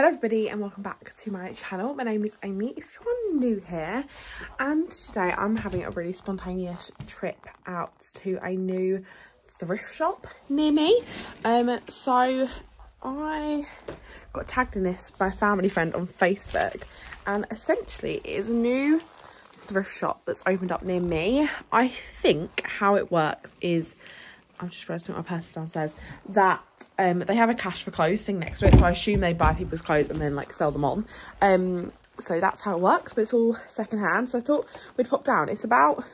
Hello everybody and welcome back to my channel. My name is Amy if you're new here and today I'm having a really spontaneous trip out to a new thrift shop near me. Um, so I got tagged in this by a family friend on Facebook and essentially it is a new thrift shop that's opened up near me. I think how it works is I've just read something my purse downstairs that um they have a cash for clothes thing next to it so i assume they buy people's clothes and then like sell them on. Um so that's how it works but it's all second hand so i thought we'd pop down. It's about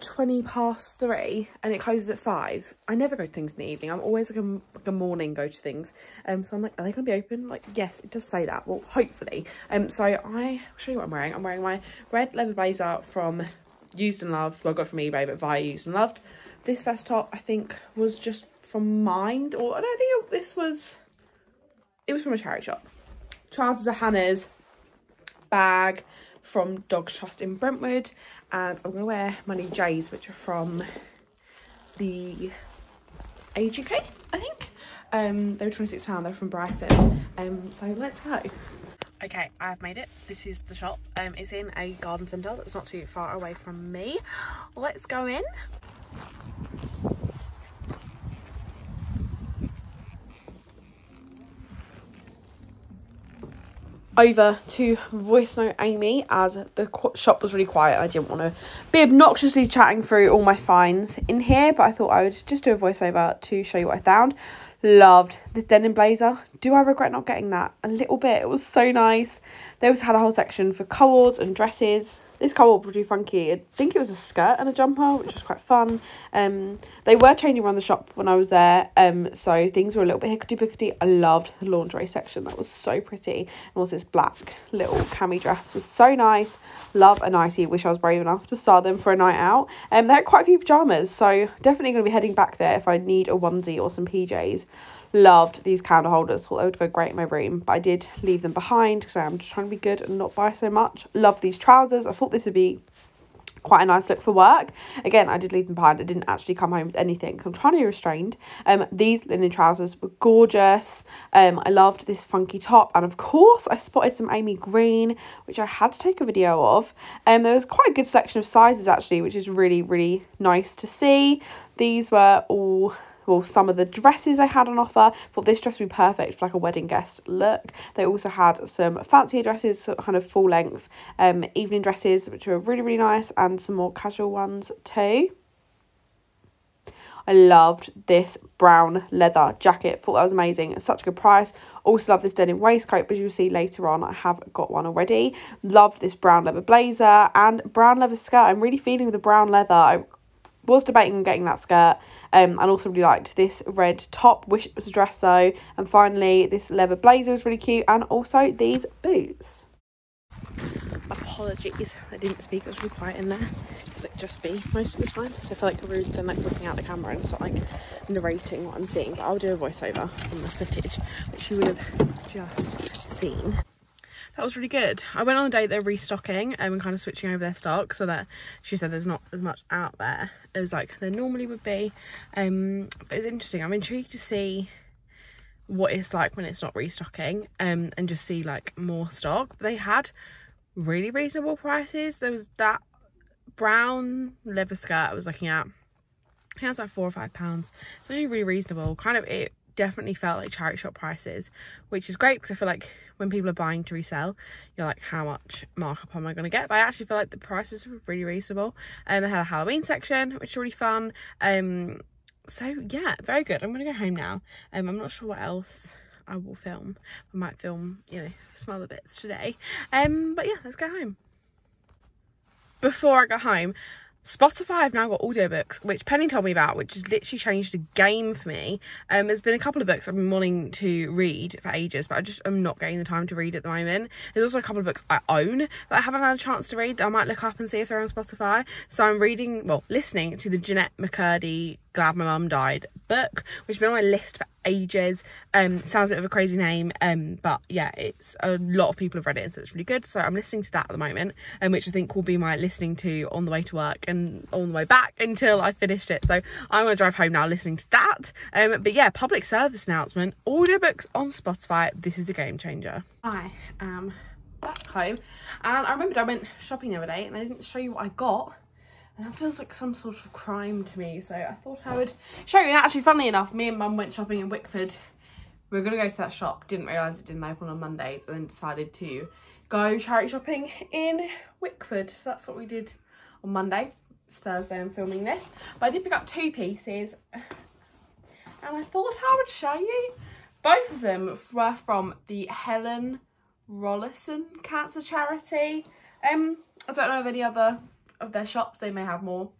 20 past three and it closes at five. I never go to things in the evening. I'm always like a, like a morning go to things. Um so i'm like are they gonna be open? Like yes it does say that. Well hopefully. Um so i will show you what i'm wearing. I'm wearing my red leather blazer from used and loved. Well i got from ebay but via used and loved this vest top i think was just from Mind, or I don't think this was, it was from a charity shop. Trousers are Hannah's, bag from Dogs Trust in Brentwood, and I'm going to wear my new J's, which are from the Age UK, I think. Um, they were £26, they're from Brighton. Um, so let's go. Okay, I've made it. This is the shop. Um, it's in a garden centre that's not too far away from me. Let's go in. Over to voice note Amy as the shop was really quiet. I didn't want to be obnoxiously chatting through all my finds in here, but I thought I would just do a voiceover to show you what I found. Loved this denim blazer. Do I regret not getting that? A little bit. It was so nice. They also had a whole section for co-ords and dresses. This co-ord was really funky. I think it was a skirt and a jumper, which was quite fun. Um, they were changing around the shop when I was there, um, so things were a little bit hickety-pickety. I loved the lingerie section. That was so pretty. And also this black little cami dress was so nice. Love a nightie. Wish I was brave enough to start them for a night out. Um, they had quite a few pyjamas, so definitely going to be heading back there if I need a onesie or some PJs loved these candle holders. Thought they would go great in my room but i did leave them behind because i'm just trying to be good and not buy so much. Love these trousers. I thought this would be quite a nice look for work. Again i did leave them behind. I didn't actually come home with anything. I'm trying to be restrained. Um these linen trousers were gorgeous. Um i loved this funky top. And of course i spotted some amy green which i had to take a video of. And um, there was quite a good selection of sizes actually which is really really nice to see. These were all well some of the dresses I had on offer. Thought this dress would be perfect for like a wedding guest look. They also had some fancier dresses, kind of full length um, evening dresses, which were really, really nice, and some more casual ones too. I loved this brown leather jacket. Thought that was amazing. Such a good price. Also love this denim waistcoat, but you'll see later on I have got one already. Loved this brown leather blazer and brown leather skirt. I'm really feeling the brown leather. I was debating on getting that skirt um, and also really liked this red top wish it was a dress though. And finally this leather blazer is really cute and also these boots. Apologies I didn't speak I was really quiet in there. Because like just me most of the time. So I feel like rude then like looking out the camera and start like narrating what I'm seeing but I'll do a voiceover on the footage which you would have just seen that was really good. I went on a date they're restocking um, and kind of switching over their stock so that she said there's not as much out there as like there normally would be. Um, but it's interesting. I'm intrigued to see what it's like when it's not restocking um, and just see like more stock. They had really reasonable prices. There was that brown leather skirt I was looking at. I think it was like four or five pounds. It's actually really reasonable. Kind of it definitely felt like charity shop prices, which is great because I feel like when people are buying to resell, you're like, how much markup am I going to get? But I actually feel like the prices were really reasonable. And um, they had a Halloween section, which is really fun. Um, so yeah, very good. I'm going to go home now. Um, I'm not sure what else I will film. I might film, you know, some other bits today. Um, but yeah, let's go home. Before I go home, Spotify have now got audiobooks, which Penny told me about, which has literally changed the game for me. Um, there's been a couple of books I've been wanting to read for ages, but I just am not getting the time to read at the moment. There's also a couple of books I own that I haven't had a chance to read I might look up and see if they're on Spotify. So I'm reading, well, listening to the Jennette McCurdy Glad My Mum Died book, which has been on my list for ages. Um, sounds a bit of a crazy name, um, but yeah, it's a lot of people have read it, so it's really good. So I'm listening to that at the moment, um, which I think will be my listening to on the way to work and on the way back until I finished it. So I'm gonna drive home now listening to that. Um, but yeah, public service announcement: audiobooks on Spotify. This is a game changer. I am back home, and I remembered I went shopping the other day, and I didn't show you what I got and that feels like some sort of crime to me so I thought I would show you. And actually funnily enough me and mum went shopping in Wickford. We were going to go to that shop didn't realise it didn't open on Mondays and then decided to go charity shopping in Wickford. So that's what we did on Monday it's Thursday I'm filming this. But I did pick up two pieces and I thought I would show you. Both of them were from the Helen Rollason Cancer Charity. Um I don't know of any other of their shops. They may have more.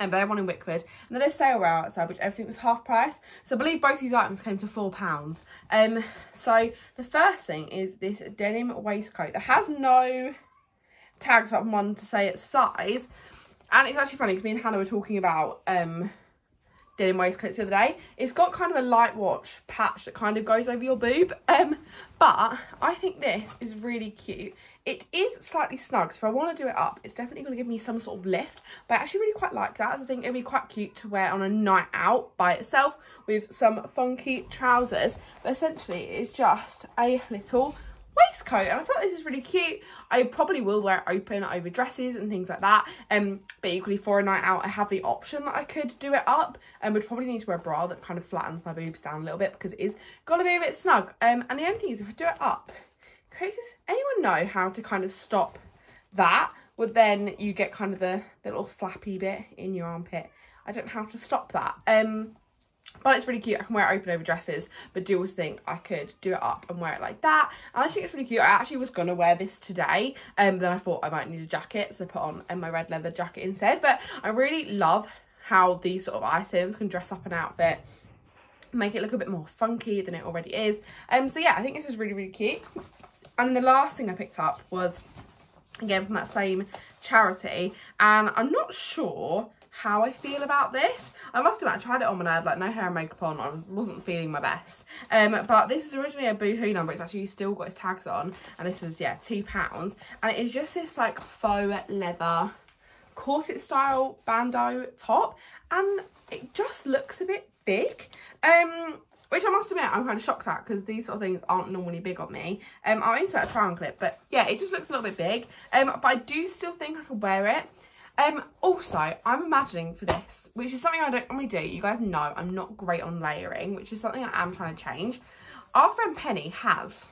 And they're one in Wickford. And then a sale were outside, which everything was half price. So I believe both these items came to £4. Um, so the first thing is this denim waistcoat that has no tags from one to say its size. And it's actually funny because me and Hannah were talking about um, denim waistcoats the other day. It's got kind of a light watch patch that kind of goes over your boob. Um, but I think this is really cute. It is slightly snug, so if I want to do it up, it's definitely going to give me some sort of lift. But I actually really quite like that. As I think it'd be quite cute to wear on a night out by itself with some funky trousers. But essentially, it's just a little waistcoat and I thought this was really cute. I probably will wear it open over dresses and things like that. Um, but equally for a night out I have the option that I could do it up and would probably need to wear a bra that kind of flattens my boobs down a little bit because it is gonna be a bit snug. Um, and the only thing is if I do it up, does anyone know how to kind of stop that? Well then you get kind of the, the little flappy bit in your armpit. I don't know how to stop that. Um, but it's really cute. I can wear it open over dresses, but do always think I could do it up and wear it like that. And I think it's really cute. I actually was going to wear this today, and um, then I thought I might need a jacket, so I put on um, my red leather jacket instead. But I really love how these sort of items can dress up an outfit make it look a bit more funky than it already is. Um, so yeah, I think this is really, really cute. And the last thing I picked up was, again, from that same charity. And I'm not sure how I feel about this. I must admit, I tried it on when I had like no hair and makeup on. I was, wasn't feeling my best. Um, but this is originally a Boohoo number. It's actually still got its tags on. And this was, yeah, £2. And it is just this like faux leather corset style bandeau top. And it just looks a bit big. Um, which I must admit I'm kind of shocked at because these sort of things aren't normally big on me. Um, I'll insert a try on clip, but yeah, it just looks a little bit big. Um, but I do still think I could wear it. Um, also, I'm imagining for this, which is something I don't normally do. You guys know I'm not great on layering, which is something I am trying to change. Our friend Penny has,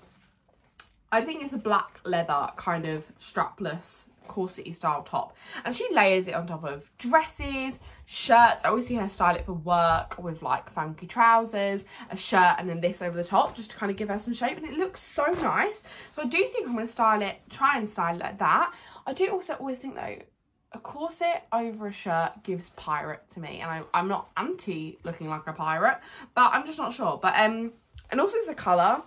I think it's a black leather kind of strapless corsety style top and she layers it on top of dresses shirts i always see her style it for work with like funky trousers a shirt and then this over the top just to kind of give her some shape and it looks so nice so i do think i'm going to style it try and style it like that i do also always think though a corset over a shirt gives pirate to me and I, i'm not anti looking like a pirate but i'm just not sure but um and also it's a color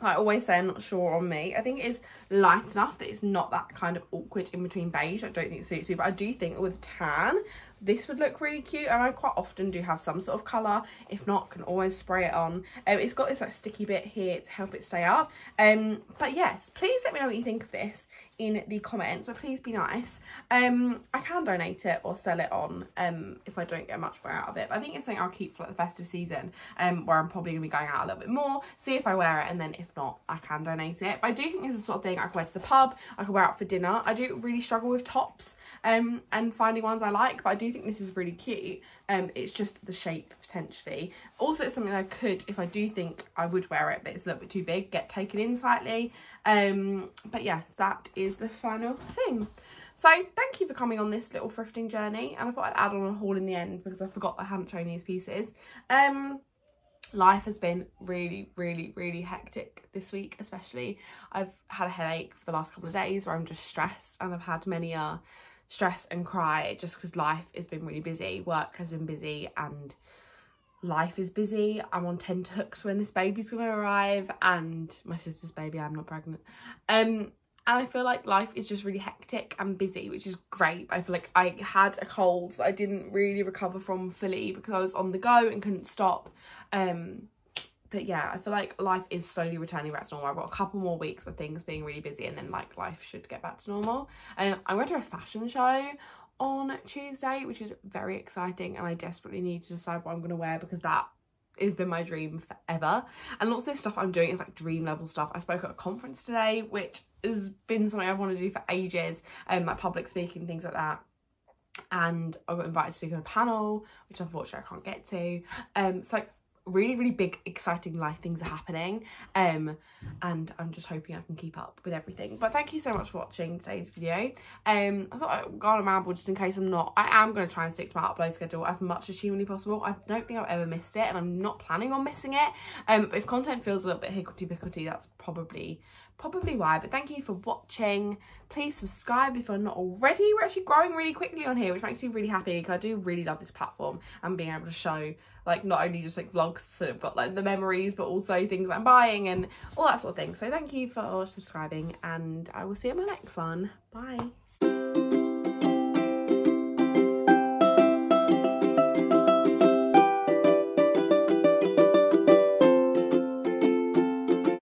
I always say I'm not sure on me. I think it is light enough that it's not that kind of awkward in between beige. I don't think it suits me, but I do think with tan, this would look really cute and I quite often do have some sort of colour. If not can always spray it on. Um, it's got this like sticky bit here to help it stay up. Um but yes please let me know what you think of this in the comments but please be nice. Um i can donate it or sell it on um if i don't get much wear out of it but i think it's something i'll keep for like the festive season um where i'm probably gonna be going out a little bit more see if i wear it and then if not i can donate it. But i do think this is the sort of thing i can wear to the pub i can wear out for dinner. I do really struggle with tops um and finding ones i like but i do think this is really cute? Um it's just the shape potentially. Also it's something i could if i do think i would wear it but it's a little bit too big get taken in slightly. Um but yes that is the final thing. So thank you for coming on this little thrifting journey and i thought i'd add on a haul in the end because i forgot i hadn't shown these pieces. Um life has been really really really hectic this week especially. I've had a headache for the last couple of days where i'm just stressed and i've had many uh stress and cry just because life has been really busy work has been busy and life is busy i'm on tenterhooks when this baby's gonna arrive and my sister's baby i'm not pregnant um and I feel like life is just really hectic and busy, which is great. I feel like I had a cold that I didn't really recover from fully because I was on the go and couldn't stop. Um, but yeah, I feel like life is slowly returning back to normal. I've got a couple more weeks of things being really busy and then like life should get back to normal. And I went to a fashion show on Tuesday, which is very exciting and I desperately need to decide what I'm going to wear because that has been my dream forever. And lots of this stuff I'm doing is like dream level stuff. I spoke at a conference today, which has been something I've wanted to do for ages, um, like public speaking, things like that and I got invited to speak on a panel, which unfortunately I can't get to. Um, so like really really big exciting life things are happening um and i'm just hoping i can keep up with everything. But thank you so much for watching today's video. Um i thought i'd go on a ramble just in case i'm not i am going to try and stick to my upload schedule as much as humanly possible. I don't think i've ever missed it and i'm not planning on missing it. Um but if content feels a little bit hicklety picklety that's probably probably why but thank you for watching. Please subscribe if you're not already. We're actually growing really quickly on here which makes me really happy because i do really love this platform and being able to show like not only just like vlogs so I've got like the memories but also things I'm buying and all that sort of thing. So thank you for subscribing and I will see you in my next one. Bye